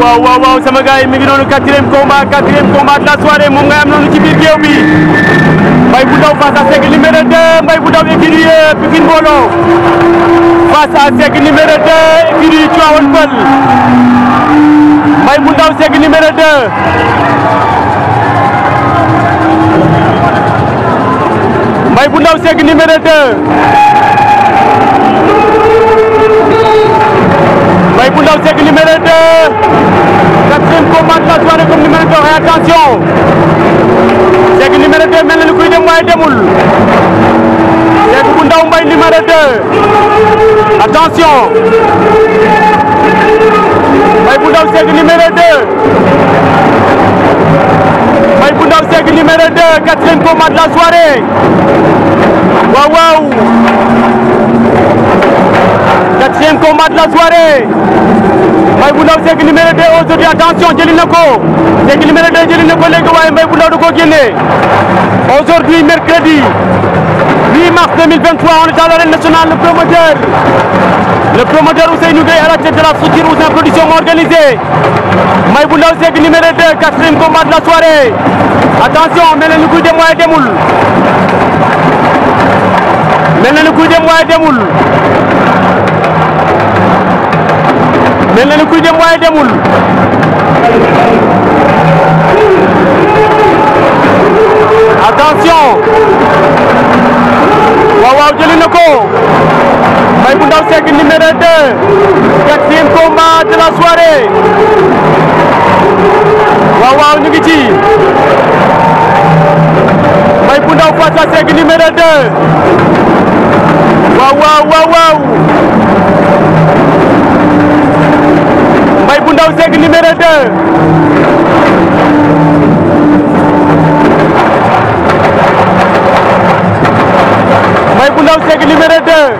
waaw waaw waaw sama gars yi mi ngi noonu quatrième combat quatrième combat de la soirée moom ngay am noonu ci biir géew bi Mbaye bu ndaw face à Seck numéro 2 Mbaye bu ndaw écurie Pikine Mbolo face à Seck numéro 2 écurie Tivaouane Peulh Mbaye bu ndaw Seck numéro 2 Mbaye bu ndaw Seck numéro 2 Mbaye bu ndaw Seck numéro 2 quatrième combat de la soirée comme numéro 2 et attention Seck numéro 2 mel na ni kuy dem waaye demul Seck bu ndaw Mbaye numéro 2 attention Mbaye bu ndaw Seck numéro 2 Mbaye bu ndaw Seck numéro 2 quatrième combat de la soirée waaw waaw quatrième combat de la soirée Mbaye bu ndaw Seck numéro 2 aujourd'hui attention jëli na ko Seck numéro 2 jëli na ko léegi waaye Mbaye bu ndaw da koo génne aujourd'hui mercredi 8 mars 2023 on est à l'arène nationale le promoteur le promoteur Ousseynou Gueye à la tête de la structure Ouzin Production moo organisé may bu ndaw seeg numéro 2 quatrième combat de la soirée attention mel na ni kuy dem waaye demul mel na ni kuy dem waaye demul mel na ni kuy dem waaye demul attention waaw waaw jëli na ko may bu ndaw seeg numéro 2 quatrième combat de la soirée waaw waaw ñu ngi ci Mbaye bu ndaw face à Seck numéro 2 waaw waaw waaw waaw Mbaye bu ndaw Seck numéro 2 Mbaye bu ndaw Seck numéro 2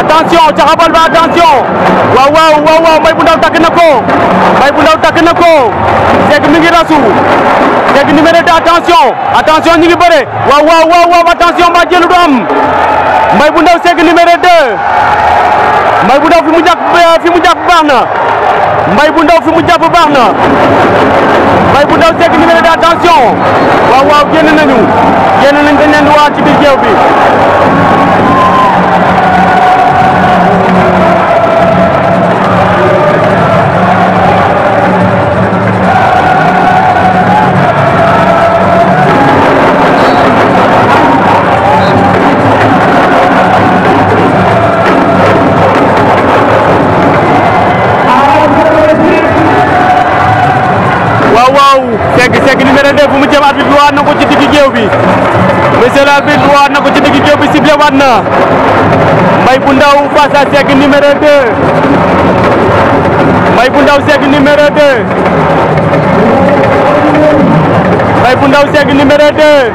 attention caxabal ba attention waaw waaw waaw waaw mbay bu ndaw takk na ko mbay bu ndaw takk na ko Seck mi ngi rasu Seck numéro 2 attention attention ñu ngi bëre waaw waaw waaw waaw attention mbaa jëlu du am mbay bu ndaw Seck numéro 2 mbay bu ndaw fi mu jàpp fi mu jàpp baax na mbay bu ndaw fi mu jàpp baax na mbay bu ndaw tekk numéro de attention waaw waaw génn nañu génn nañ dañ leen di waa ci biir géew bi waaw waaw segg segg numéro 2 fu mu jëm arbitre bi waat na ko ci digg géew bi monsieur l'arbitre waat na ko ci digg géew bi sifflé waat na Mbaye bu ndaw face à segg numéro 2 Mbaye bu ndaw segg numéro 2 Mbaye bu ndaw segg numéro 2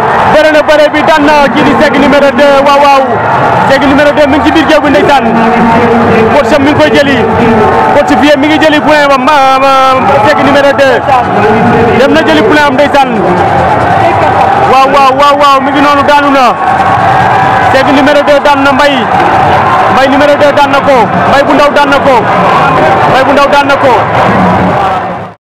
bëre na bëre bi daan na kii di Seck numéro 2 waaw waaw Seck numéro 2 mi ngi ci biir géew bi ndeysaan coach am mi ngi koy jëli coach Vieux mi ngi jëli poulain ba ma ma Seck numéro 2 dem na jëli poulain am ndeysaan waaw waaw waaw waaw mi ngi noonu daanu na Seck numéro 2 daan na mbay mbay numéro 2 daan na ko mbay bu ndaw daan na ko mbay bu ndaw daan na ko